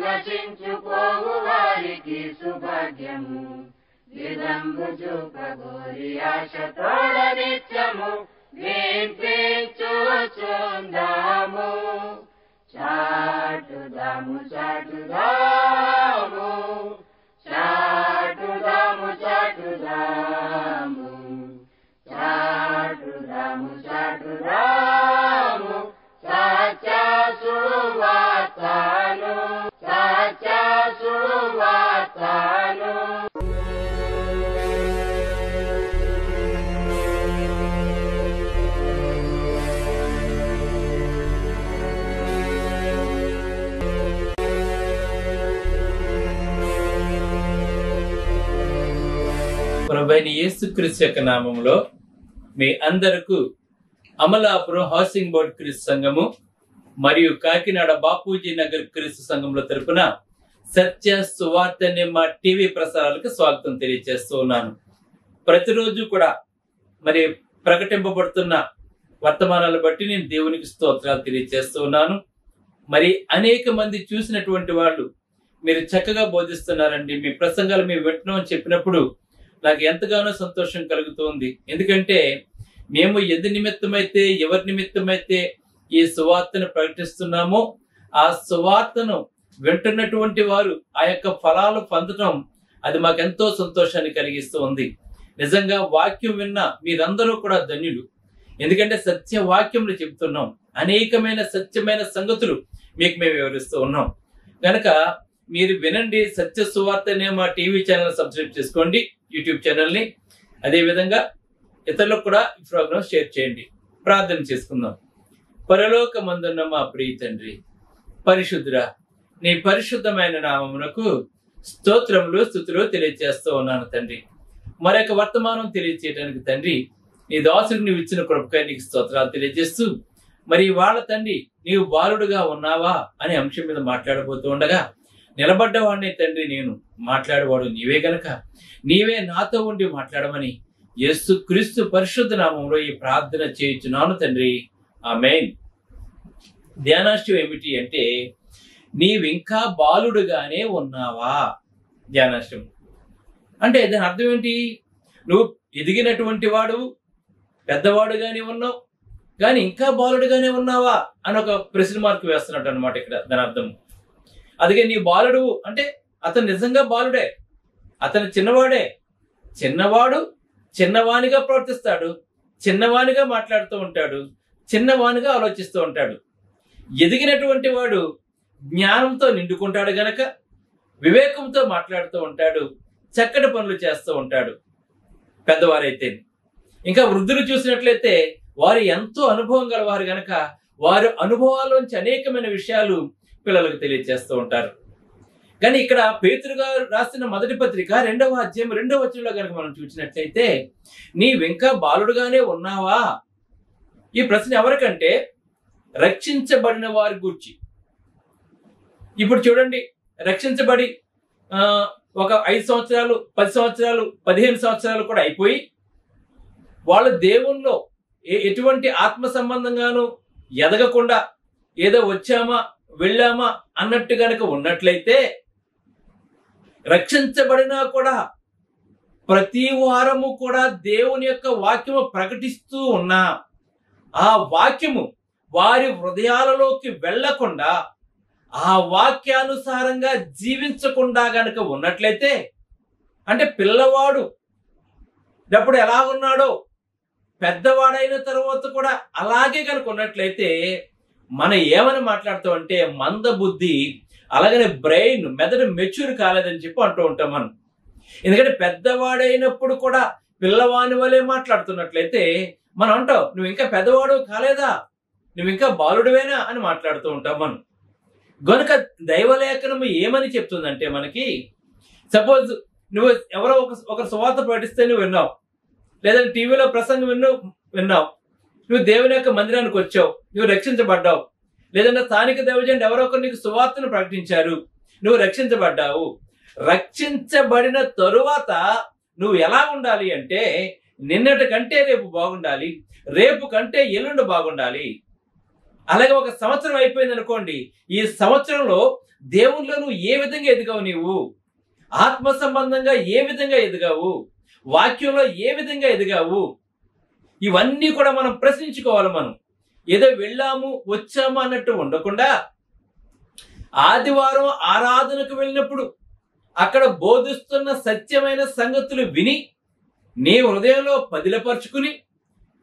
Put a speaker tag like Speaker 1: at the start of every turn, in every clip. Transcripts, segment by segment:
Speaker 1: నశించుకోవు వారికి సుభాగ్యము. విలంబు చూపగోరి ఆశ తోడ నిత్యము. చూచుందాము చాటుదాము చాటుదాము. చాటుదాము చాటుదాము. చాటుదాము చాటుదాము. సాచా సువాతాను సువార్తను
Speaker 2: ప్రభైన యేసుక్రీస్తు యొక్క నామంలో మీ అందరకు అమలాపురం హౌసింగ్ బోర్డ్ క్రీస్తు సంఘము మరియు కాకినాడ బాపూజీ నగర్ క్రీస్తు సంఘంలో తరపున సత్య సువార్త అనే మా టీవీ ప్రసారాలకు స్వాగతం తెలియజేస్తూ ఉన్నాను. ప్రతిరోజు కూడా మరి ప్రకటింపబడుతున్న వర్తమానాలు బట్టి నేను దేవునికి స్తోత్రాలు తెలియజేస్తూ ఉన్నాను. మరి అనేక మంది చూసినటువంటి వాళ్ళు మీరు చక్కగా బోధిస్తున్నారండి. మీ ప్రసంగాలు మేము వింటున్నామని చెప్పినప్పుడు నాకు ఎంతగానో సంతోషం కలుగుతుంది. ఎందుకంటే మేము ఎది నిమిత్తమైతే ఎవరి నిమిత్తమైతే ఈ సువార్తను ప్రకటిస్తున్నామో ఆ సువార్తను వింటున్నటువంటి వారు ఆ యొక్క ఫలాలు పొందడం అది మాకెంతో సంతోషాన్ని కలిగిస్తూ ఉంది. నిజంగా వాక్యం విన్న మీరందరూ కూడా ధన్యులు. ఎందుకంటే సత్య వాక్యములు చెబుతున్నాం అనేకమైన సత్యమైన సంగతులు మీకు మేము వివరిస్తూ ఉన్నాం. కనుక మీరు వినండి సత్య సువార్త అనే మా టీవీ ఛానల్ సబ్స్క్రైబ్ చేసుకోండి యూట్యూబ్ ఛానల్ని. అదేవిధంగా ఇతరులకు కూడా ఈ ప్రోగ్రామ్ షేర్ చేయండి. ప్రార్థన చేసుకుందాం. పరలోక మందున్న మా ప్రియ తండ్రి పరిశుద్ధురా నీ పరిశుద్ధమైన నామమునకు స్తోత్రములు స్థుతులు తెలియజేస్తూ ఉన్నాను తండ్రి. మరొక వర్తమానం తెలియచేయడానికి తండ్రి నీ దాసుడు నువ్వు ఇచ్చిన కృపకాయ నీకు స్తోత్రాలు తెలియజేస్తూ మరి వాళ్ళ తండ్రి నీవు బాలుడుగా ఉన్నావా అనే అంశం మీద మాట్లాడబోతూ ఉండగా నిలబడ్డవాడిని తండ్రి నేను మాట్లాడేవాడు నీవే గనక. నీవే నాతో ఉండి మాట్లాడమని యస్సు క్రీస్తు పరిశుద్ధ నామంలో ఈ ప్రార్థన చేయించున్నాను తండ్రి. ఆ మెయిన్ ధ్యానాశయం ఏమిటి అంటే నీవింకా బాలుడుగానే ఉన్నావా? ధ్యానాష్టం అంటే దాని అర్థం ఏంటి? నువ్వు ఎదిగినటువంటి వాడు పెద్దవాడుగానే ఉన్నావు కానీ ఇంకా బాలుడుగానే ఉన్నావా? అని ఒక ప్రశ్న మార్క్ వేస్తున్నట్టు అనమాట ఇక్కడ దాని అర్థం. అందుకే నీ బాలుడు అంటే అతను నిజంగా బాలుడే అతను చిన్నవాడే. చిన్నవాడు చిన్నవానిగా ప్రవర్తిస్తాడు చిన్నవానిగా మాట్లాడుతూ ఉంటాడు చిన్నవానిగా ఆలోచిస్తూ ఉంటాడు. ఎదిగినటువంటి వాడు జ్ఞానంతో నిండుకుంటాడు గనక వివేకంతో మాట్లాడుతూ ఉంటాడు చక్కటి పనులు చేస్తూ ఉంటాడు పెద్దవారైతే. ఇంకా వృద్ధులు చూసినట్లయితే వారు ఎంతో అనుభవం గలవారు గనక వారు అనుభవాల్లోంచి అనేకమైన విషయాలు పిల్లలకు తెలియజేస్తూ ఉంటారు. కానీ ఇక్కడ పేతురు గారు రాసిన మొదటి పత్రిక రెండవ అధ్యాయం రెండవ వచనంలో కనుక మనం చూసినట్లయితే నీవింకా బాలుడుగానే ఉన్నావా? ఈ ప్రశ్న ఎవరికంటే రక్షించబడిన వారి గురించి. ఇప్పుడు చూడండి రక్షించబడి ఒక ఐదు సంవత్సరాలు పది సంవత్సరాలు పదిహేను సంవత్సరాలు కూడా అయిపోయి వాళ్ళ దేవుల్లో ఏ- ఎటువంటి ఆత్మ సంబంధంగాను ఎదగకుండా ఏదో వచ్చామా వెళ్ళామా అన్నట్టు గనక ఉన్నట్లయితే రక్షించబడినా కూడా ప్రతి వారము కూడా దేవుని యొక్క వాక్యము ప్రకటిస్తూ ఉన్నా. ఆ వాక్యము వారి హృదయాలలోకి వెళ్ళకుండా ఆ వాక్యానుసారంగా జీవించకుండా గనక ఉన్నట్లయితే అంటే పిల్లవాడు అప్పుడు ఎలా ఉన్నాడో పెద్దవాడైన తర్వాత కూడా అలాగే కనుక ఉన్నట్లయితే మనం ఏమని మాట్లాడుతాం అంటే మంద బుద్ధి అలాగనే బ్రెయిన్ మెదడు మెచ్యూర్ కాలేదని చెప్పి అంటూ ఉంటాం మనం. ఎందుకంటే పెద్దవాడైనప్పుడు కూడా పిల్లవాని వలె మాట్లాడుతున్నట్లయితే మనం అంటాం నువ్వు ఇంకా పెద్దవాడు కాలేదా? నువ్వు ఇంకా బాలుడివేనా? అని మాట్లాడుతూ ఉంటాం మనం. గనుక దైవలేఖనము ఏమని చెప్తుందంటే మనకి సపోజ్ నువ్వు ఎవరో ఒక ఒక సువార్త ప్రకటిస్తే నువ్వు విన్నావు. లేదంటే టీవీలో ప్రసంగం విన్నావు విన్నావు. నువ్వు దేవుని యొక్క మందిరానికి వచ్చావు. నువ్వు రక్షించబడ్డావు. లేదంటే స్థానిక దేవజండి ఎవరో ఒకరు నీకు సువార్తను ప్రకటించారు. నువ్వు రక్షించబడ్డావు. రక్షించబడిన తరువాత నువ్వు ఎలా ఉండాలి అంటే నిన్నటి కంటే రేపు బాగుండాలి. రేపు కంటే ఎల్లుండి బాగుండాలి. అలాగే ఒక సంవత్సరం అయిపోయింది అనుకోండి ఈ సంవత్సరంలో దేవుళ్ళను నువ్వు ఏ విధంగా ఎదిగావు నీవు? ఆత్మ సంబంధంగా ఏ విధంగా ఎదిగావు? వాక్యంలో ఏ విధంగా ఎదిగావు? ఇవన్నీ కూడా మనం ప్రశ్నించుకోవాలి మనం. ఏదో వెళ్ళాము వచ్చాము అన్నట్టు ఉండకుండా ఆదివారం ఆరాధనకు వెళ్ళినప్పుడు అక్కడ బోధిస్తున్న సత్యమైన సంగతులు విని నీ హృదయంలో పదిలపరుచుకుని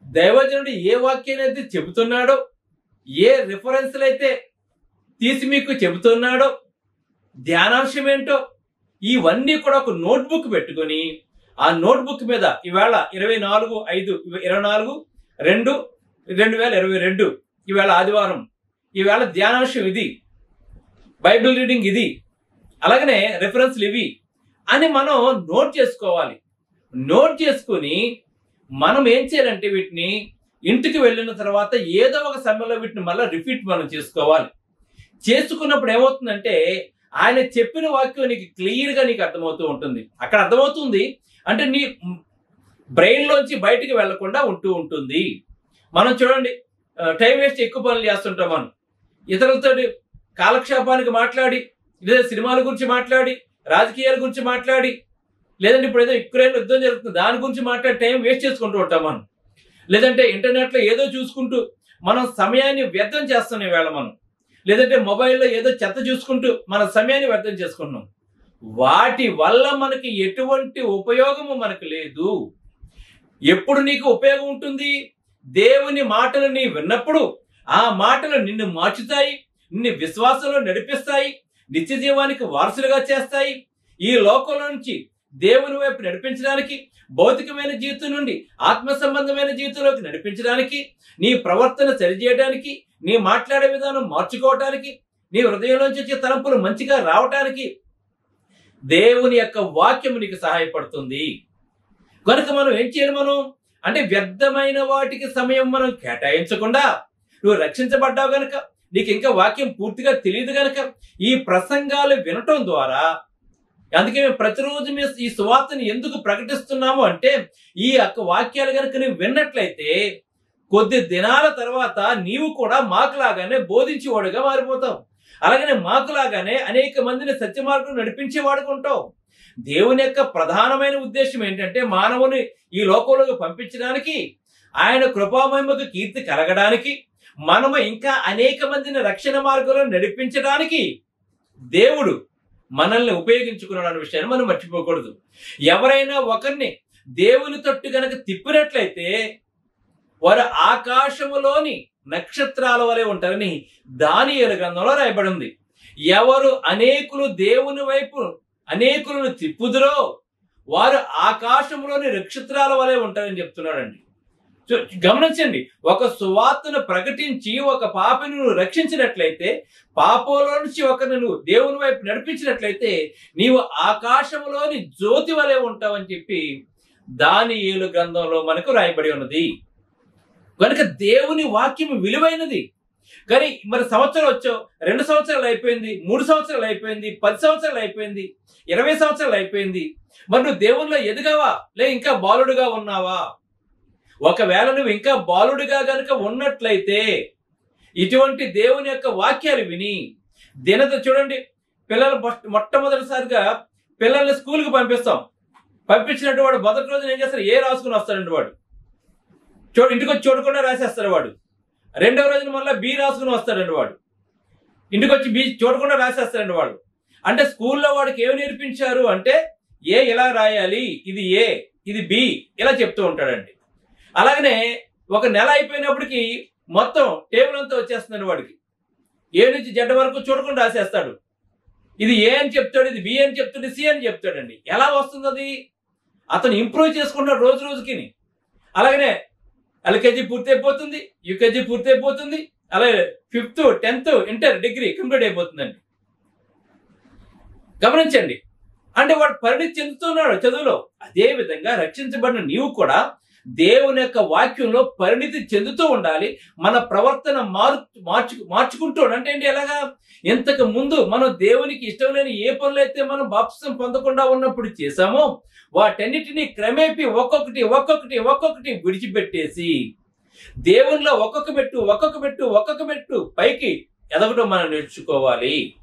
Speaker 2: దైవజనుడు ఏ వాక్యానైతే చెబుతున్నాడో ఏ రిఫరెన్స్లు అయితే తీసి మీకు చెబుతున్నాడో ధ్యానాంశం ఏంటో ఇవన్నీ కూడా ఒక నోట్బుక్ పెట్టుకొని ఆ నోట్బుక్ మీద ఈవేళ ఇరవై నాలుగు ఐదు ఇరవై నాలుగు రెండు రెండు వేల ఇరవై రెండు ఈవేళ ఆదివారం ఈవేళ ధ్యానాంశం ఇది బైబిల్ రీడింగ్ ఇది అలాగనే రెఫరెన్స్లు ఇవి అని మనం నోట్ చేసుకోవాలి. నోట్ చేసుకుని మనం ఏం చేయాలంటే వీటిని ఇంటికి వెళ్ళిన తర్వాత ఏదో ఒక సమయంలో వీటిని మళ్ళీ రిపీట్ మనం చేసుకోవాలి. చేసుకున్నప్పుడు ఏమవుతుందంటే ఆయన చెప్పిన వాక్యం నీకు క్లియర్గా నీకు అర్థమవుతూ ఉంటుంది. అక్కడ అర్థమవుతుంది అంటే నీ బ్రెయిన్లోంచి బయటికి వెళ్ళకుండా ఉంటూ ఉంటుంది. మనం చూడండి టైం వేస్ట్ ఎక్కువ పనులు చేస్తుంటాం మనం. ఇతరులతో కాలక్షేపానికి మాట్లాడి లేదా సినిమాల గురించి మాట్లాడి రాజకీయాల గురించి మాట్లాడి లేదంటే ఇప్పుడు ఏదో యుక్రెయిన్ యుద్ధం జరుగుతుంది దాని గురించి మాట్లాడి టైం వేస్ట్ చేసుకుంటూ ఉంటాం మనం. లేదంటే ఇంటర్నెట్లో ఏదో చూసుకుంటూ మనం సమయాన్ని వ్యర్థం చేస్తున్నాం వేళ మనం. లేదంటే మొబైల్లో ఏదో చెత్త చూసుకుంటూ మన సమయాన్ని వ్యర్థం చేసుకుంటున్నాం. వాటి వల్ల మనకి ఎటువంటి ఉపయోగము మనకు లేదు. ఎప్పుడు నీకు ఉపయోగం ఉంటుంది? దేవుని మాటలు నీ విన్నప్పుడు ఆ మాటలు నిన్ను మార్చుతాయి నిన్ను విశ్వాసంలో నడిపిస్తాయి నిత్య జీవానికి వారసులుగా చేస్తాయి. ఈ లోకంలో నుంచి దేవుని వైపు నడిపించడానికి భౌతికమైన జీవితం నుండి ఆత్మ సంబంధమైన జీవితంలోకి నడిపించడానికి నీ ప్రవర్తన సరిచేయడానికి నీ మాట్లాడే విధానం మార్చుకోవటానికి నీ హృదయంలోంచి వచ్చే తలంపులు మంచిగా రావటానికి దేవుని యొక్క వాక్యం నీకు సహాయపడుతుంది. కనుక మనం ఏం చేయాలి మనం? అంటే వ్యర్థమైన వాటికి సమయం మనం కేటాయించకుండా నువ్వు రక్షించబడ్డావు గనక నీకు ఇంకా వాక్యం పూర్తిగా తెలియదు గనక ఈ ప్రసంగాలు వినటం ద్వారా అందుకే మేము ప్రతిరోజు మేము ఈ సువార్తని ఎందుకు ప్రకటిస్తున్నాము అంటే ఈ యొక్క వాక్యాలు కనుక నువ్వు విన్నట్లయితే కొద్ది దినాల తర్వాత నీవు కూడా మాకులాగానే బోధించేవాడుగా మారిపోతావు. అలాగనే మాకులాగానే అనేక మందిని సత్య మార్గం నడిపించే వాడుకుంటావు. దేవుని యొక్క ప్రధానమైన ఉద్దేశం ఏంటంటే మానవుని ఈ లోకంలోకి పంపించడానికి ఆయన కృపామహిమకు కీర్తి కలగడానికి మనము ఇంకా అనేక మందిని రక్షణ మార్గంలో నడిపించడానికి దేవుడు మనల్ని ఉపయోగించుకున్నాడు అనే విషయాన్ని మనం మర్చిపోకూడదు. ఎవరైనా ఒకరిని దేవుని తట్టు గనక తిప్పినట్లయితే వారు ఆకాశములోని నక్షత్రాల వలె ఉంటారని దాని గ్రంథంలో రాయబడి ఉంది ఎవరు అనేకులు దేవుని వైపు అనేకులను తిప్పుదురో వారు ఆకాశంలోని నక్షత్రాల వలె ఉంటారని చెప్తున్నాడండి. గమనించండి ఒక సువార్తను ప్రకటించి ఒక పాపిని నువ్వు రక్షించినట్లయితే పాపంలో నుంచి ఒకరిని నువ్వు దేవుని వైపు నడిపించినట్లయితే నీవు ఆకాశంలోని జ్యోతి వలె ఉంటావని చెప్పి దాని ఏలు గ్రంథంలో మనకు రాయబడి ఉన్నది. కనుక దేవుని వాక్యం విలువైనది. కానీ మరి సంవత్సరాలు వచ్చావు రెండు సంవత్సరాలు అయిపోయింది మూడు సంవత్సరాలు అయిపోయింది పది సంవత్సరాలు అయిపోయింది ఇరవై సంవత్సరాలు అయిపోయింది. మరి నువ్వు దేవునిలో ఎదిగావా? లే ఇంకా బాలుడుగా ఉన్నావా? ఒకవేళ నువ్వు ఇంకా బాలుడిగా గనుక ఉన్నట్లయితే ఇటువంటి దేవుని యొక్క వాక్యాలు విని దినత చూడండి పిల్లలు మొట్టమొదటిసారిగా పిల్లల్ని స్కూల్కి పంపిస్తాం. పంపించినట్టు వాడు మొదటి రోజున ఏం చేస్తారు ఏ రాసుకుని వస్తాడండి వాడు. చూడు ఇంటికి వచ్చి చూడకుండా రాసేస్తాడు వాడు. రెండవ రోజున మళ్ళీ బి రాసుకుని వస్తాడండి వాడు. ఇంటికి వచ్చి బి చూడకుండా రాసేస్తాడండి వాడు. అంటే స్కూల్లో వాడికి ఏమి నేర్పించారు అంటే ఏ ఇలా రాయాలి? ఇది ఏ? ఇది బి? ఇలా చెప్తూ ఉంటాడండి. అలాగనే ఒక నెల అయిపోయినప్పటికీ మొత్తం టేబుల్ అంతా వచ్చేస్తుందండి వాడికి. ఏ నుంచి జెడ్ వరకు చూడకుండా రాసేస్తాడు. ఇది ఏ అని చెప్తాడు ఇది బి అని చెప్తాడు సి అని చెప్తాడండి. ఎలా వస్తుంది అది? అతను ఇంప్రూవ్ చేసుకుంటాడు రోజు రోజుకి అలాగనే ఎల్కేజీ పూర్తి అయిపోతుంది యూకేజీ పూర్తి అయిపోతుంది అలాగే fifth tenth inter degree complete అయిపోతుందండి. గమనించండి. అంటే వాడు పరిణితి చెందుతున్నాడు చదువులో. అదే విధంగా రక్షించబడిన నీవు కూడా దేవుని యొక్క వాక్యంలో పరిణితి చెందుతూ ఉండాలి. మన ప్రవర్తన మారు మార్చు మార్చుకుంటూ అంటే ఏంటి? ఎలాగా? ఇంతకు ముందు మనం దేవునికి ఇష్టం లేని ఏ పనులు అయితే మనం బాప్సం పొందకుండా ఉన్నప్పుడు చేశామో వాటన్నిటిని క్రమేపి ఒక్కొక్కటి ఒక్కొక్కటి ఒక్కొక్కటి విడిచిపెట్టేసి దేవునిలో ఒక్కొక్క మెట్టు ఒక్కొక్క మెట్టు ఒక్కొక్క మెట్టు పైకి ఎదగడం మనం నేర్చుకోవాలి.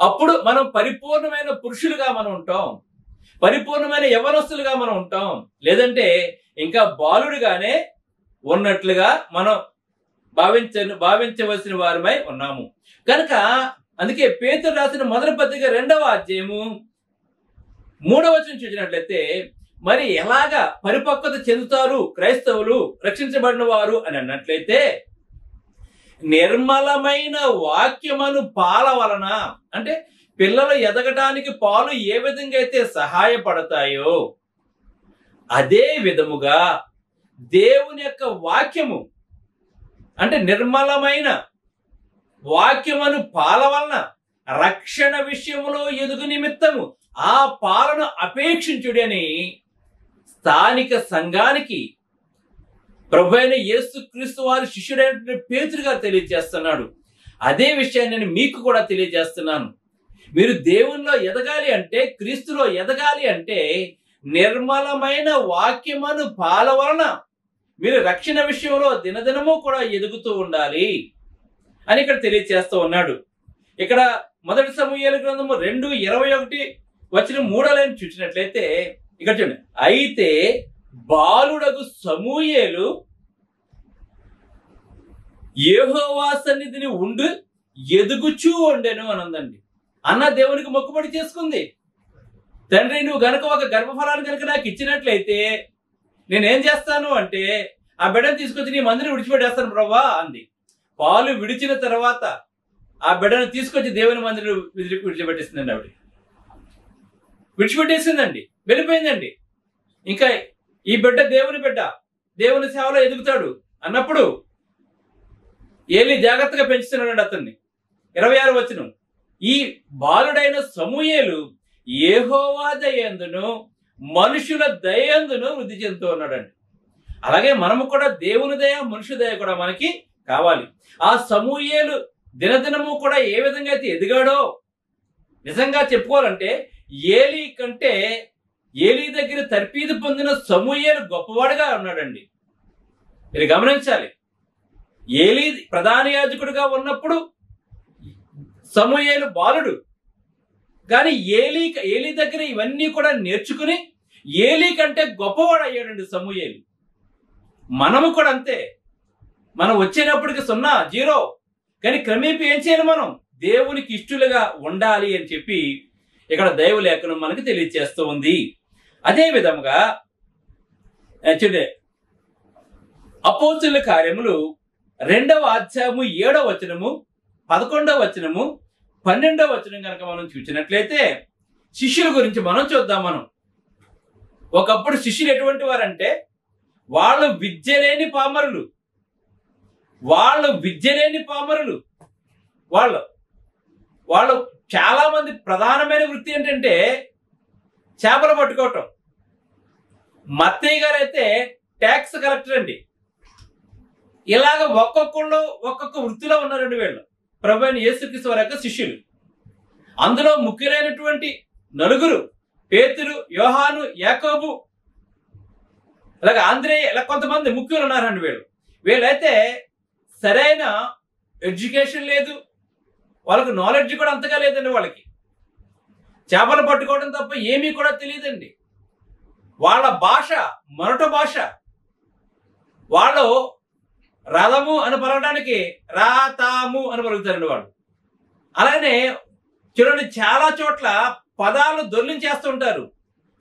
Speaker 2: అప్పుడు మనం పరిపూర్ణమైన పురుషులుగా మనం ఉంటాం. పరిపూర్ణమైన యవనస్తులుగా మనం ఉంటాం. లేదంటే ఇంకా బాలుడిగానే ఉన్నట్లుగా మనం భావించ భావించవలసిన వారమై ఉన్నాము. కనుక అందుకే పేతురు రాసిన మొదటి పత్రిక రెండవ అధ్యాయము మూడవ వచనం చూసినట్లయితే మరి ఎలాగా పరిపక్వత చెందుతారు క్రైస్తవులు రక్షించబడిన వారు అని అన్నట్లయితే నిర్మలమైన వాక్యమును పాల వలన అంటే పిల్లలు ఎదగటానికి పాలు ఏ విధంగా అయితే సహాయపడతాయో అదే విధముగా దేవుని యొక్క వాక్యము అంటే నిర్మలమైన వాక్యమును పాల వలన రక్షణ విషయంలో ఎదుగు నిమిత్తము ఆ పాలను అపేక్షించుడని స్థానిక సంఘానికి ప్రభు అయిన యేసు క్రీస్తు వారి శిష్యుడైనటువంటి పేతురు తెలియజేస్తున్నాడు. అదే విషయాన్ని నేను మీకు కూడా తెలియజేస్తున్నాను. మీరు దేవునిలో ఎదగాలి అంటే క్రీస్తులో ఎదగాలి అంటే నిర్మలమైన వాక్యమను పాల వలన మీరు రక్షణ విషయంలో దినదినము కూడా ఎదుగుతూ ఉండాలి అని ఇక్కడ తెలియజేస్తూ ఉన్నాడు. ఇక్కడ మొదటి సమూహాల గ్రంథము రెండు ఇరవై ఒకటి వచ్చిన మూడోలైన చూసినట్లయితే ఇక్కడ చూడండి. అయితే బాలుడగు సమూయేలు ఏహోవా సన్నిధిని ఉండు ఎదుగుచూ ఉండెను అని ఉందండి అన్న దేవునికి మొక్కుబడి చేసుకుంది. తండ్రి నువ్వు గనక ఒక గర్భఫలాన్ని కనుక నాకు ఇచ్చినట్లయితే నేనేం చేస్తాను అంటే ఆ బిడ్డను తీసుకొచ్చి నీ మందిని విడిచిపెట్టేస్తాను ప్రభా అంది. పాలు విడిచిన తర్వాత ఆ బిడ్డను తీసుకొచ్చి దేవుని మందిని విడిచిపెట్టేసిందండి ఆవిడ. విడిచిపెట్టేసిందండి. వెళ్ళిపోయిందండి. ఇంకా ఈ బిడ్డ దేవుని బిడ్డ దేవుని సేవలో ఎదుగుతాడు అన్నప్పుడు ఏలి జాగ్రత్తగా పెంచుతున్నాడు అతన్ని. ఇరవై ఆరు వచనం. ఈ బాలుడైన సమూయేలు ఏహోవా దయందును మనుషుల దయందును వృద్ధి చెందుతూ ఉన్నాడండి. అలాగే మనము కూడా దేవుని దయ మనుషు దయ కూడా మనకి కావాలి. ఆ సమూయేలు దినదినము కూడా ఏ విధంగా అయితే ఎదిగాడో నిజంగా చెప్పుకోవాలంటే ఏలి కంటే ఏలి దగ్గర తర్పీదు పొందిన సమూయేలు గొప్పవాడుగా ఉన్నాడండి. మీరు గమనించాలి. ఏలి ప్రధాన యాజకుడిగా ఉన్నప్పుడు సమూయేలు బాలుడు. కానీ ఏలీ ఏలి దగ్గర ఇవన్నీ కూడా నేర్చుకుని ఏలీ కంటే గొప్పవాడు అయ్యాడండి సమూయేలు. మనము కూడా అంతే. మనం వచ్చేటప్పటికి సున్నా జీరో. కానీ క్రమేపీ ఏం చేయాలి మనం? దేవునికి ఇష్టలుగా ఉండాలి అని చెప్పి ఇక్కడ దైవ లేఖనం మనకు తెలియజేస్తూ ఉంది. అదే విధముగా చూడే అపోచుల కార్యములు రెండవ అధ్యాయము ఏడవ వచనము పదకొండవ వచనము పన్నెండవ వచనం కనుక మనం చూసినట్లయితే శిష్యుల గురించి మనం చూద్దాం మనం. ఒకప్పుడు శిష్యులు ఎటువంటి వారంటే వాళ్ళు విద్య లేని పామరులు. వాళ్ళు విద్య లేని పామరులు. వాళ్ళు వాళ్ళు చాలా మంది ప్రధానమైన వృత్తి ఏంటంటే చేపలు పట్టుకోవటం. మత్తయ్య గారు అయితే ట్యాక్స్ కలెక్టర్ అండి. ఇలాగ ఒక్కొక్కళ్ళు ఒక్కొక్క వృత్తిలో ఉన్నారండి వీళ్ళు. ప్రభు అయిన యేసుక్రీస్తు వారి యొక్క శిష్యులు. అందులో ముఖ్యులైనటువంటి నలుగురు పేతులు యోహాను యాకోబు అలాగే ఆంధ్రే ఇలా కొంతమంది ముఖ్యులు ఉన్నారండి వీళ్ళు. వీళ్ళైతే సరైన ఎడ్యుకేషన్ లేదు వాళ్ళకు నాలెడ్జ్ కూడా అంతగా లేదండి వాళ్ళకి. చేపలు పట్టుకోవడం తప్ప ఏమీ కూడా తెలియదండి. వాళ్ళ భాష మొరట భాష వాళ్ళు రథము అని పలకడానికి రాతాము అని పలుకుతారండి వాళ్ళు. అలానే చూడండి చాలా చోట్ల పదాలు దొర్లించేస్తుంటారు.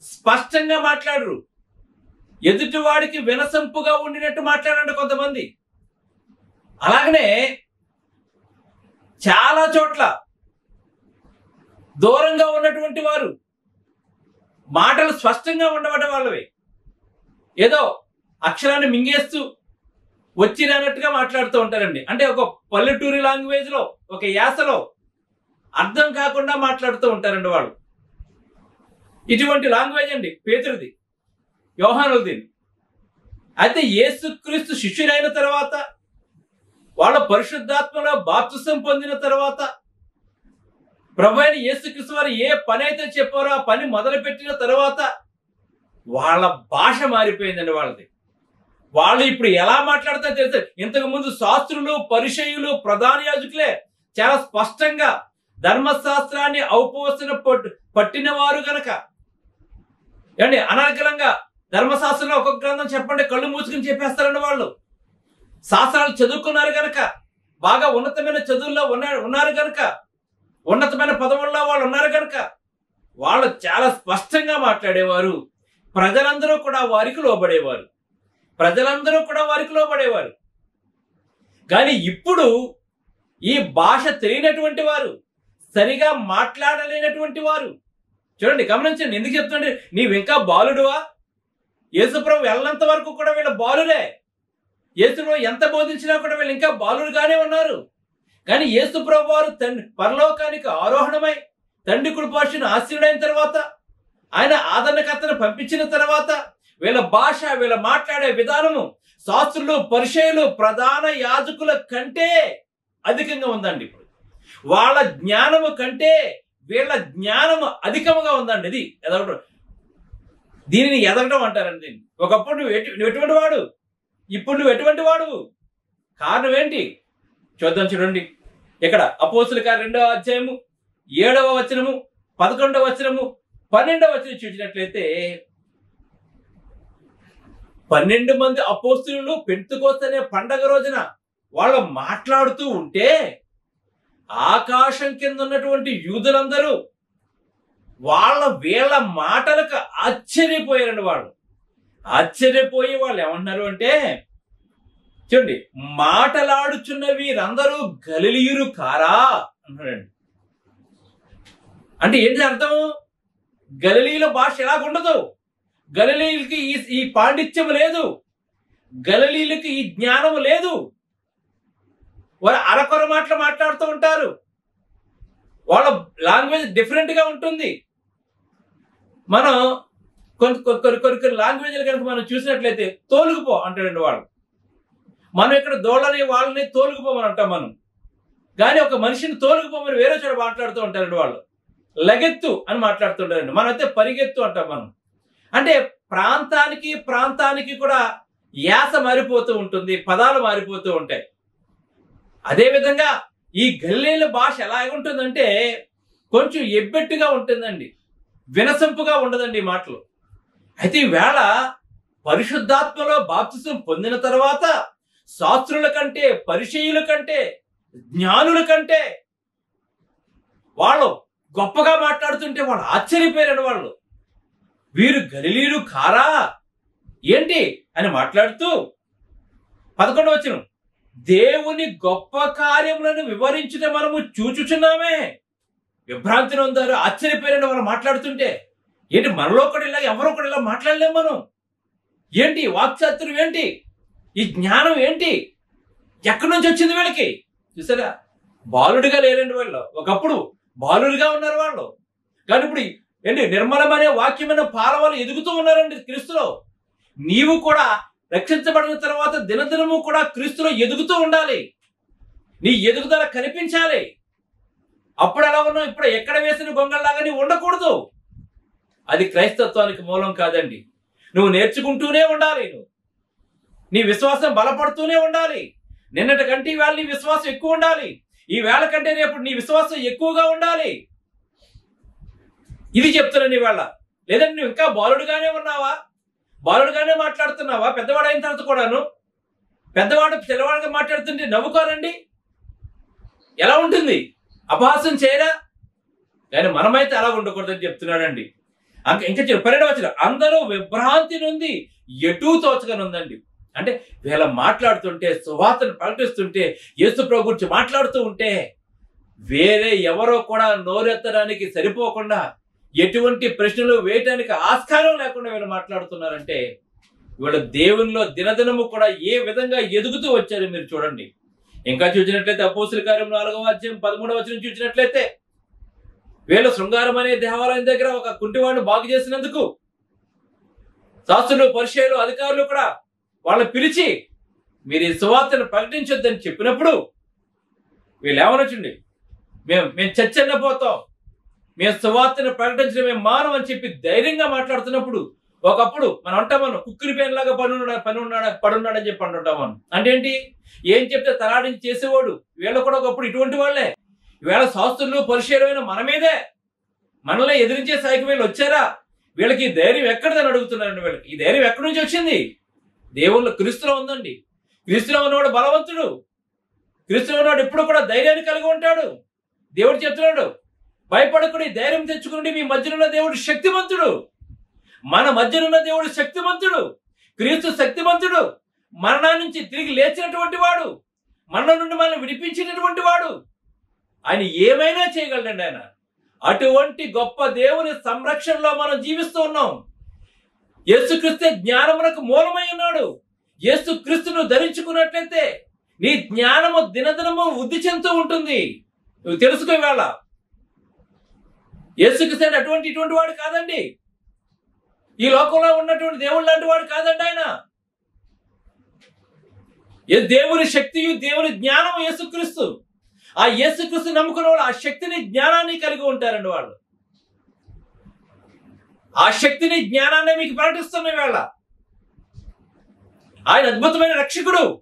Speaker 2: స్పష్టంగా మాట్లాడరు. ఎదుటివాడికి వినసంపుగా ఉండినట్టు మాట్లాడండి కొంతమంది. అలాగనే చాలా చోట్ల దూరంగా ఉన్నటువంటి వారు మాటలు స్పష్టంగా ఉండబడ్డ వాళ్ళవి. ఏదో అక్షరాన్ని మింగేస్తూ వచ్చినట్టుగా మాట్లాడుతూ ఉంటారండి. అంటే ఒక పల్లెటూరి లాంగ్వేజ్లో ఒక యాసలో అర్థం కాకుండా మాట్లాడుతూ ఉంటారండి వాళ్ళు. ఇటువంటి లాంగ్వేజ్ అండి పేతుడిది యోహానులది. అయితే యేసుక్రీస్తు శిష్యులైన తర్వాత వాళ్ళ పరిశుద్ధాత్మలో బాప్తిసం పొందిన తర్వాత ప్రభు అయిన యేసుక్రీస్తు వారు ఏ పని అయితే చెప్పారో ఆ పని మొదలుపెట్టిన తర్వాత వాళ్ళ భాష మారిపోయిందండి వాళ్ళది. వాళ్ళు ఇప్పుడు ఎలా మాట్లాడతారో తెలుసు? ఇంతకు ముందు శాస్త్రులు పరిచయులు ప్రధాన యాజకులే చాలా స్పష్టంగా ధర్మశాస్త్రాన్ని ఔపవసన పట్టు పట్టిన వారు గనక. ఏమండి? అనర్గలంగా ధర్మశాస్త్రంలో ఒక్కొక్క గ్రంథం చెప్పండి కళ్ళు మూసుకుని చెప్పేస్తారండి వాళ్ళు. శాస్త్రాలు చదువుకున్నారు గనక బాగా ఉన్నతమైన చదువుల్లో ఉన్నారు ఉన్నారు గనక ఉన్నతమైన పదవుల్లో వాళ్ళు ఉన్నారు గనక వాళ్ళు చాలా స్పష్టంగా మాట్లాడేవారు. ప్రజలందరూ కూడా వారికి లోబడేవారు. ప్రజలందరూ కూడా వారికి లోబడేవారు. కానీ ఇప్పుడు ఈ భాష తెలియనటువంటి వారు సరిగా మాట్లాడలేనటువంటి వారు. చూడండి గమనించండి ఎందుకు చెప్తుండే నీవు ఇంకా బాలుడువా? యేసుప్రభు వెళ్ళనంత వరకు కూడా వీళ్ళ బాలుడే యేసుప్రభు ఎంత బోధించినా కూడా వీళ్ళు ఇంకా బాలుడుగానే ఉన్నారు. కానీ యేసుప్రభు వారు తండ్రి పరలోకానికి ఆరోహణమై తండ్రి కృపాశను ఆశీనుడైన తర్వాత ఆయన ఆదరణకర్తను పంపించిన తర్వాత వీళ్ళ భాష వీళ్ళ మాట్లాడే విధానము శాస్త్రులు పరిచయలు ప్రధాన యాజకుల కంటే అధికంగా ఉందండి ఇప్పుడు. వాళ్ళ జ్ఞానము కంటే వీళ్ళ జ్ఞానము అధికముగా ఉందండి ఇది. ఎదగడం. దీనిని ఎదగడం అంటారండి. ఒకప్పుడు నువ్వు ఎటు నువ్వు ఎటువంటి వాడు? ఇప్పుడు నువ్వు ఎటువంటి వాడు? కారణం ఏంటి? చూద్దాం చూడండి. ఇక్కడ అపోసుల కార్య రెండవ అధ్యాయము ఏడవ వచనము పదకొండవ వచనము పన్నెండవ వచనం చూసినట్లయితే పన్నెండు మంది అపోస్తులు పెంతుకోస్తనే పండగ రోజున వాళ్ళు మాట్లాడుతూ ఉంటే ఆకాశం కింద ఉన్నటువంటి యూదులందరూ వాళ్ళ వీళ్ళ మాటలకు ఆశ్చర్యపోయారండి వాళ్ళు. ఆశ్చర్యపోయి వాళ్ళు ఏమన్నారు అంటే చూడండి మాటలాడుచున్న వీరందరూ గలిలీయురు కారా అన్నాడండి అంటే ఏంటి అర్థం? గలిలీల భాష ఎలాగుండదు? గలలీలకి ఈ ఈ పాండిత్యం లేదు. గలలీలకి ఈ జ్ఞానం లేదు. వారు అరకొర మాటలు మాట్లాడుతూ ఉంటారు. వాళ్ళ లాంగ్వేజ్ డిఫరెంట్గా ఉంటుంది. మనం కొన్ని కొన్ని కొన్ని కొన్ని లాంగ్వేజ్లు కనుక మనం చూసినట్లయితే తోలుకుపో అంటాడండి వాళ్ళు. మనం ఇక్కడ దోళ్ళని వాళ్ళని తోలుకుపోమని అంటాం మనం. కానీ ఒక మనిషిని తోలుకుపోమని వేరే చోట మాట్లాడుతూ ఉంటారండి వాళ్ళు. లగెత్తు అని మాట్లాడుతుంటారండి. మనం అయితే పరిగెత్తు అంటాం మనం. అంటే ప్రాంతానికి ప్రాంతానికి కూడా యాస మారిపోతూ ఉంటుంది పదాలు మారిపోతూ ఉంటాయి. అదేవిధంగా ఈ గల్లీల భాష ఎలా ఉంటుందంటే కొంచెం ఎబ్బెట్టుగా ఉంటుందండి వినసంపుగా ఉండదండి ఈ మాటలు. అయితే ఈవేళ పరిశుద్ధాత్మలో బాప్తిసం పొందిన తర్వాత శాస్త్రుల కంటే పరిచయుల కంటే జ్ఞానుల కంటే వాళ్ళు గొప్పగా మాట్లాడుతుంటే వాళ్ళు ఆశ్చర్యపోయారు వాళ్ళు. వీరు గలిలీలు కారా? ఏంటి? అని మాట్లాడుతూ పదకొండు వచ్చిన దేవుని గొప్ప కార్యములను వివరించిన మనము చూచుచున్నామే. విభ్రాంతి నొందారు ఆశ్చర్యపోయిన వాళ్ళు మాట్లాడుతుంటే ఏంటి మనలో కూడా ఇలా ఎవరో కూడా ఇలా మాట్లాడలేం మనం? ఏంటి వాక్చాతుర్యం ఏంటి? ఈ జ్ఞానం ఏంటి? ఎక్కడి నుంచి వచ్చింది వీళ్ళకి? చూసారా? బాలుడిగా లేరండి వాళ్ళు ఒకప్పుడు బాలుడిగా ఉన్నారు వాళ్ళు కానీ ఇప్పుడు ఏంటి? నిర్మలమనే వాక్యమైన పాలవాళ్ళు ఎదుగుతూ ఉన్నారండి క్రీస్తులో. నీవు కూడా రక్షించబడిన తర్వాత దినదినము కూడా క్రీస్తులో ఎదుగుతూ ఉండాలి. నీ ఎదుగుదల కనిపించాలి. అప్పుడు ఎలా ఉన్నావు? ఇప్పుడు ఎక్కడ వేసిన గొంగల్లాగా నీవు ఉండకూడదు. అది క్రైస్తత్వానికి మూలం కాదండి. నువ్వు నేర్చుకుంటూనే ఉండాలి నువ్వు. నీ విశ్వాసం బలపడుతూనే ఉండాలి. నిన్నటి కంటే ఇవాళ నీ విశ్వాసం ఎక్కువ ఉండాలి. ఈ వేళ కంటే రేపు నీ విశ్వాసం ఎక్కువగా ఉండాలి. ఇది చెప్తున్నాను ఇవాళ లేదంటే నువ్వు ఇంకా బాలుడుగానే ఉన్నావా? బాలుడుగానే మాట్లాడుతున్నావా? పెద్దవాడు అయిన తర్వాత కూడాను. పెద్దవాడు పిల్లవాడిగా మాట్లాడుతుంటే నవ్వుకోరండి. ఎలా ఉంటుంది? అపహాసం చేయరా? కానీ మనమైతే అలా ఉండకూడదని చెప్తున్నాడండి. ఇంకా పన్నెండు వచ్చిన అందరూ విభ్రాంతి నుండి ఎటూ తోచగనుందండి అంటే వీళ్ళ మాట్లాడుతుంటే సువార్తను ప్రకటిస్తుంటే యేసు ప్రభు గురించి మాట్లాడుతూ ఉంటే వేరే ఎవరో కూడా నోరెత్తడానికి సరిపోకుండా ఎటువంటి ప్రశ్నలు వేయటానికి ఆస్కారం లేకుండా వీళ్ళు మాట్లాడుతున్నారంటే వీళ్ళ దేవునిలో దినదినము కూడా ఏ విధంగా ఎదుగుతూ వచ్చారు మీరు చూడండి. ఇంకా చూసినట్లయితే అపోసుల కార్యం నాలుగవ అధ్యాయం పదమూడవ వచ్చిన చూసినట్లయితే వీళ్ళు శృంగారం అనే దేవాలయం దగ్గర ఒక కుంటివాడిని బాగు చేసినందుకు శాస్త్రులు పరిచయాలు అధికారులు కూడా వాళ్ళని పిలిచి మీరు ఈ సువార్తను ప్రకటించొద్దని చెప్పినప్పుడు వీళ్ళు ఏమనొచ్చండి? మేము మేము చచ్చన్న పోతాం. మేము సువార్తను ప్రకటించడం మేము మానం అని చెప్పి ధైర్యంగా మాట్లాడుతున్నప్పుడు ఒకప్పుడు మనం అంటాం మనం కుక్కిరి పేన్ పని ఉన్నాడు పని ఉన్నాడు పడున్నాడని చెప్పి అంటుంటాం మనం అంటే ఏంటి? ఏం చెప్తే తలాడించి చేసేవాడు? వీళ్ళు కూడా ఒకప్పుడు ఇటువంటి వాళ్ళే. వీళ్ళ శాస్త్రులు పరిశీలమైన మన మీదే. మనల్ని ఎదిరించే స్థాయికి వీళ్ళు వచ్చారా? వీళ్ళకి ఈ ధైర్యం ఎక్కడిదని అడుగుతున్నారండి వీళ్ళకి ఈ ధైర్యం ఎక్కడి నుంచి వచ్చింది? దేవుళ్ళు క్రీస్తులో ఉందండి. క్రీస్తులో ఉన్నవాడు బలవంతుడు. క్రీస్తులో ఉన్నవాడు ఎప్పుడు కూడా ధైర్యాన్ని కలిగి ఉంటాడు. దేవుడు చెప్తున్నాడు భయపడకుడి ధైర్యం తెచ్చుకుని మీ మధ్యనున్న దేవుడు శక్తిమంతుడు. మన మధ్యనున్న దేవుడు శక్తిమంతుడు. క్రీస్తు శక్తిమంతుడు. మరణా నుంచి తిరిగి లేచినటువంటి వాడు. మరణం నుండి మనల్ని విడిపించినటువంటి వాడు. ఆయన ఏమైనా చేయగలడండి ఆయన? అటువంటి గొప్ప దేవుని సంరక్షణలో మనం జీవిస్తూ ఉన్నాం. యేసుక్రీస్తే జ్ఞానమునకు మూలమై ఉన్నాడు. యేసుక్రీస్తును ధరించుకున్నట్లయితే నీ జ్ఞానము దినదినము వృద్ధి చెందుతూ ఉంటుంది. నువ్వు తెలుసుకోవేళ యేసుక్రీస్తు అటువంటి ఇటువంటి వాడు కాదండి. ఈ లోకంలో ఉన్నటువంటి దేవుడు లాంటి వాడు కాదండి ఆయన. దేవుని శక్తియు దేవుని జ్ఞానం యేసుక్రీస్తు. ఆ యేసుక్రీస్తు నమ్ముకున్న వాళ్ళు ఆ శక్తిని జ్ఞానాన్ని కలిగి ఉంటారండి వాళ్ళు. ఆ శక్తిని జ్ఞానాన్ని మీకు ప్రకటిస్తున్న వేళ ఆయన అద్భుతమైన రక్షకుడు.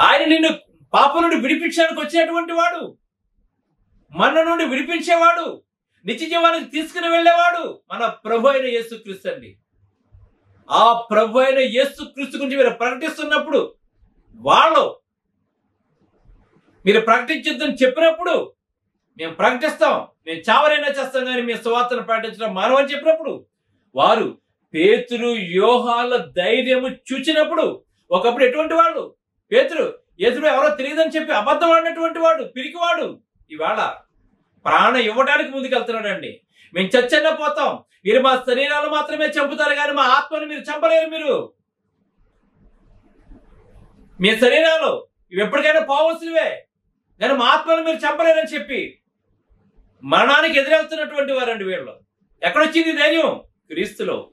Speaker 2: ఆయన నిన్ను పాప నుండి విడిపించడానికి వచ్చినటువంటి వాడు. మన నుండి విడిపించేవాడు. నిత్య జీవానికి తీసుకుని వెళ్ళేవాడు మన ప్రభు అయిన యేసుక్రీస్తు అండి. ఆ ప్రభు అయిన యేసుక్రీస్తు గురించి మీరు ప్రకటిస్తున్నప్పుడు వాళ్ళు మీరు ప్రకటించొద్దని చెప్పినప్పుడు మేము ప్రకటిస్తాం. మేము చావరైనా చేస్తాం కానీ మేము సువార్తను ప్రకటించడం మానవని చెప్పినప్పుడు వారు పేతురు వ్యూహాల ధైర్యము చూచినప్పుడు ఒకప్పుడు ఎటువంటి వాళ్ళు? పేతురు ఎదురు ఎవరో తెలియదని చెప్పి అబద్ధం ఆడినటువంటి వాడు పిరికివాడు. ఇవాళ ప్రాణం ఇవ్వడానికి ముందుకెళ్తున్నాడండి. మేము చచ్చన్న పోతాం. మీరు మా శరీరాలు మాత్రమే చంపుతారు కానీ మా ఆత్మని మీరు చంపలేరు మీరు. మీ శరీరాలు ఇవి ఎప్పటికైనా పోవలసినవే. కానీ మా ఆత్మను మీరు చంపలేరని చెప్పి మరణానికి ఎదురెళ్తున్నటువంటి వారండి వీళ్ళు. ఎక్కడొచ్చింది ధైర్యం? క్రీస్తులో.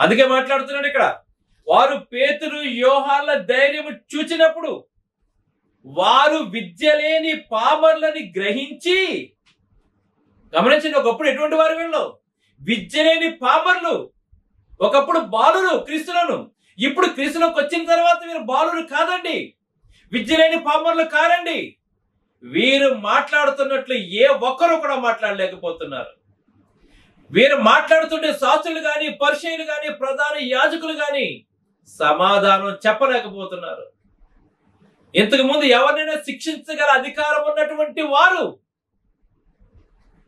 Speaker 2: అందుకే మాట్లాడుతున్నాడు ఇక్కడ. వారు పేతురు యోహాల ధైర్యము చూచినప్పుడు వారు విద్య లేని పామర్లని గ్రహించి గమనించండి ఒకప్పుడు ఎటువంటి వారు వీళ్ళు? విద్య లేని పామర్లు ఒకప్పుడు బాలురు క్రీస్తులను. ఇప్పుడు క్రీస్తులోకి వచ్చిన తర్వాత వీరు బాలురు కాదండి. విద్య లేని పామర్లు కారండి. వీరు మాట్లాడుతున్నట్లు ఏ ఒక్కరు కూడా మాట్లాడలేకపోతున్నారు. వీరు మాట్లాడుతుంటే శాస్త్రులు కానీ పరిచయులు కానీ ప్రధాన యాజకులు కానీ సమాధానం చెప్పలేకపోతున్నారు. ఇంతకు ముందు ఎవరినైనా శిక్షించగల అధికారం ఉన్నటువంటి వారు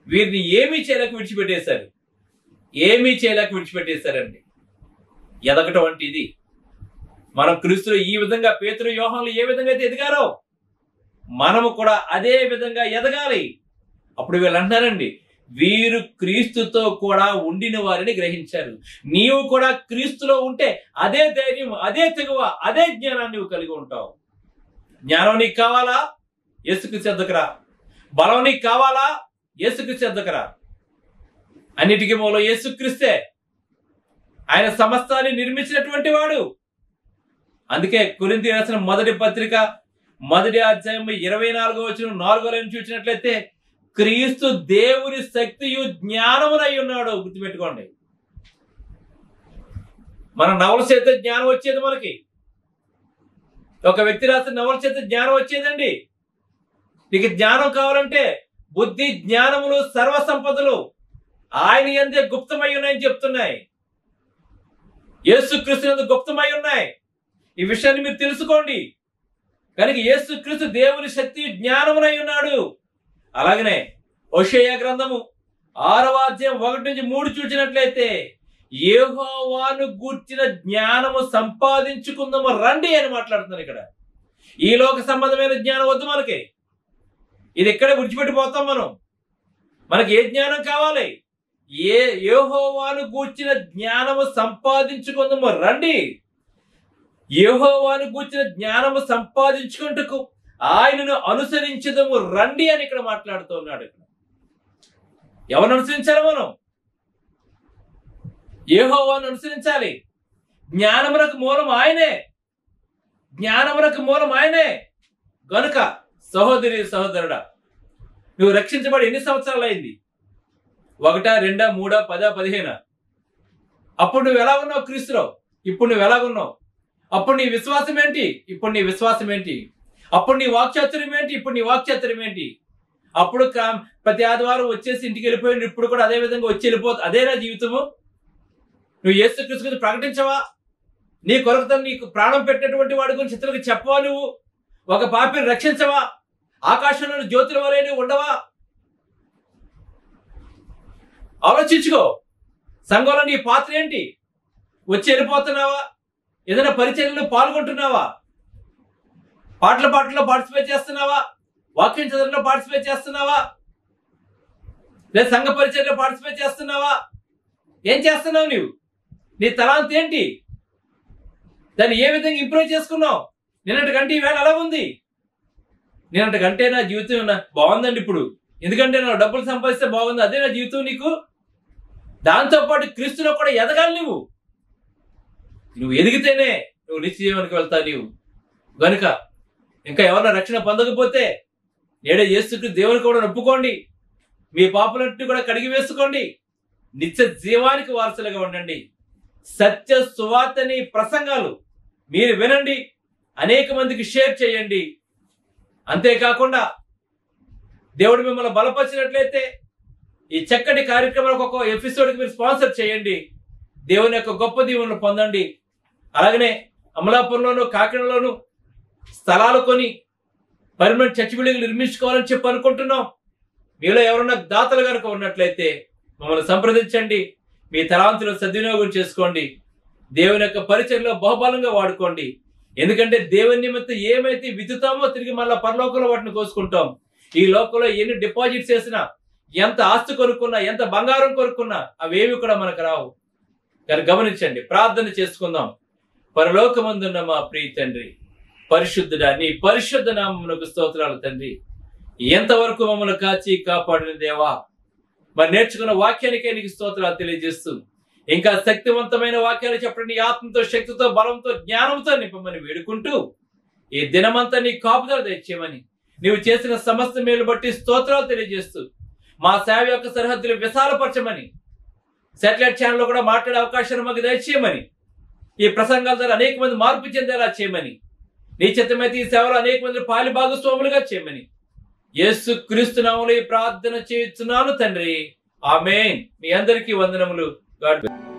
Speaker 2: వీరిని ఏమీ చేయలేక విడిచిపెట్టేశారు. ఏమీ చేయలేక విడిచిపెట్టేశారండి. ఎదగటం అంటే ఇది మనం క్రీస్తులు ఈ విధంగా పేతురు వ్యూహంలో ఏ విధంగా అయితే ఎదిగారో మనము కూడా అదే విధంగా ఎదగాలి. అప్పుడు వీళ్ళు అంటారండి వీరు క్రీస్తుతో కూడా ఉండిన వారిని గ్రహించారు. నీవు కూడా క్రీస్తులో ఉంటే అదే ధైర్యం అదే తెగువ అదే జ్ఞానాన్ని నువ్వు కలిగి ఉంటావు. జ్ఞానం నీకు కావాలా? ఎసుకు చెద్దకురా బలం నీకు కావాలా? యేసుక్రీస్తు రా. అన్నిటికీ మూలం యేసుక్రీస్తే. ఆయన సమస్తాన్ని నిర్మించినటువంటి వాడు. అందుకే కురింది రాసిన మొదటి పత్రిక మొదటి అధ్యాయం ఇరవై నాలుగో వచ్చిన నాలుగో లైన్ చూసినట్లయితే క్రీస్తు దేవుని శక్తియు జ్ఞానమునై ఉన్నాడు. గుర్తుపెట్టుకోండి. మన నవల చేత జ్ఞానం వచ్చేది మనకి. ఒక వ్యక్తి రాసిన నవల చేత జ్ఞానం వచ్చేదండి. నీకు జ్ఞానం కావాలంటే బుద్ధి జ్ఞానములు సర్వ సంపదలు ఆయన ఎందే గుప్తమై ఉన్నాయని చెప్తున్నాయి. యేసుక్రీస్తు గుప్తమై ఉన్నాయి. ఈ విషయాన్ని మీరు తెలుసుకోండి. కనుక యేసుక్రీస్తు దేవుని శక్తి జ్ఞానమునై ఉన్నాడు. అలాగనే ఒషేయ గ్రంథము ఆరవ అధ్యాయం ఒకటి నుంచి మూడు చూసినట్లయితే ఏహోవాను గూర్చిన జ్ఞానము సంపాదించుకుందాము రండి అని మాట్లాడుతున్నాను ఇక్కడ. ఈ లోక సంబంధమైన జ్ఞానం వద్దు మనకి. ఇది ఇక్కడే విడిచిపెట్టిపోతాం మనం? మనకి ఏ జ్ఞానం కావాలి? ఏ యెహోవాను గూర్చిన జ్ఞానము సంపాదించుకుందాము. రండి. యెహోవాను గూర్చిన జ్ఞానము సంపాదించుకుంటకు ఆయనను అనుసరించదము. రండి అని ఇక్కడ మాట్లాడుతున్నాడు ఇక్కడ. ఎవరిని అనుసరించాలి మనం? యోహోవాను అనుసరించాలి. జ్ఞానమునకు మూలం ఆయనే. జ్ఞానమునకు మూలం ఆయనే. గనుక సహోదరి సహోదరుడా నువ్వు రక్షించబడి ఎన్ని సంవత్సరాలు అయింది? ఒకటా రెండా మూడా పదా పదిహేనా? అప్పుడు నువ్వు ఎలా ఉన్నావు క్రీస్తులో? ఇప్పుడు నువ్వు ఎలా ఉన్నావు? అప్పుడు నీ విశ్వాసం ఏంటి? ఇప్పుడు నీ విశ్వాసం ఏంటి? అప్పుడు నీ వాక్చాతుర్యం ఏంటి? ఇప్పుడు నీ వాక్చాతుర్యం ఏంటి? అప్పుడు ప్రతి ఆదివారం వచ్చేసి ఇంటికి వెళ్ళిపోయింది ఇప్పుడు కూడా అదే విధంగా వచ్చి వెళ్ళిపోతుంది అదేనా జీవితము. నువ్వు ఏసు క్రీస్తు గురించి ప్రకటించవా? నీ కొరకు నీకు ప్రాణం పెట్టినటువంటి వాడి గురించి ఇతరులకు చెప్పవా నువ్వు? ఒక పాపిని రక్షించవా? ఆకాశంలోని జ్యోతుల వలె ఉండవా? ఆలోచించుకో. సంఘంలో నీ పాత్ర ఏంటి? వచ్చి వెళ్ళిపోతున్నావా? ఏదైనా పరిచర్యలో పాల్గొంటున్నావా? పాటల పాటల్లో పార్టిసిపేట్ చేస్తున్నావా? వాక్యం చదవడంలో పార్టిసిపేట్ చేస్తున్నావా? లేదా సంఘ పరిచర్లో పార్టిసిపేట్ చేస్తున్నావా? ఏం చేస్తున్నావు నీవు? నీ తలాంత ఏంటి? దాన్ని ఏ విధంగా ఇంప్రూవ్ చేసుకున్నావు? నిన్నటి కంటే ఈవేళ ఎలా ఉంది. నేను అంతకంటే నా జీవితం నా- బాగుందండి ఇప్పుడు? ఎందుకంటే నా డబ్బులు సంపాదిస్తే బాగుంది. అదే నా జీవితం నీకు? దాంతోపాటు క్రీస్తులో కూడా ఎదగాలి నువ్వు. నువ్వు ఎదిగితేనే నువ్వు నిత్య జీవనానికి వెళ్తావు నీవు. గనుక ఇంకా ఎవరైనా రక్షణ పొందకపోతే నేడే చేస్తుంటే దేవుని కూడా నొప్పుకోండి మీ పాపలన్నింటినీ కూడా కడిగి వేసుకోండి. నిత్య జీవానికి వారసులుగా ఉండండి. సత్య సువార్తని ప్రసంగాలు మీరు వినండి. అనేక మందికి షేర్ చేయండి. అంతేకాకుండా దేవుడు మిమ్మల్ని బలపరిచినట్లయితే ఈ చక్కటి కార్యక్రమాలకు ఒక ఎపిసోడ్కి మీరు స్పాన్సర్ చేయండి. దేవుని యొక్క గొప్ప దీవులను పొందండి. అలాగనే అమలాపురంలోను కాకినాడలోను స్థలాలు కొని పర్మనెంట్ చర్చ్ బిల్డింగ్ నిర్మించుకోవాలని చెప్పి అనుకుంటున్నాం. మీలో ఎవరన్నా దాతలు కనుక ఉన్నట్లయితే మమ్మల్ని సంప్రదించండి. మీ తలాంతులు సద్వినియోగం చేసుకోండి. దేవుని యొక్క పరిచయంలో బహుబలంగా వాడుకోండి. ఎందుకంటే దేవుని నిమిత్తం ఏమైతే విత్తుతామో తిరిగి మళ్ళీ పరలోకంలో వాటిని కోసుకుంటాం. ఈ లోకంలో ఎన్ని డిపాజిట్ చేసినా ఎంత ఆస్తి కొనుక్కున్నా ఎంత బంగారం కొనుక్కున్నా అవేవి కూడా మనకు రావు. కానీ గమనించండి ప్రార్థన చేసుకుందాం. పరలోకమందున్న మా ప్రియ తండ్రి పరిశుద్ధుడా నీ పరిశుద్ధ నామమునకు స్తోత్రాలు తండ్రి. ఎంతవరకు మమ్మల్ని కాచి కాపాడిన దేవా మరి నేర్చుకున్న వాక్యానికే నీకు స్తోత్రాలు తెలియజేస్తూ ఇంకా శక్తివంతమైన వాక్యాలు చెప్పడం. నీ ఆత్మతో శక్తితో బలంతో జ్ఞానంతో నింపమని వేడుకుంటూ ఈ దినమంతా నీ కాపుదల తెచ్చేయమని నీవు చేసిన సమస్త మేలు బట్టి స్తోత్రాలు తెలియజేస్తూ మా సేవ యొక్క సరిహద్దులు విశాలపరచమని శాటిలైట్ ఛానల్లో కూడా మాట్లాడే అవకాశాన్ని మాకు దయచేయమని ఈ ప్రసంగాల ద్వారా అనేక మంది మార్పు చెందేలా చేయమని నీ చిత్తమైతే ఈ సేవలో అనేక మంది పాలి భాగస్వాములుగా చేయమని యేసు క్రీస్తు నామములో ఈ ప్రార్థన చేస్తున్నాను తండ్రి. ఆమేన్. మీ అందరికీ వందనములు. God bless.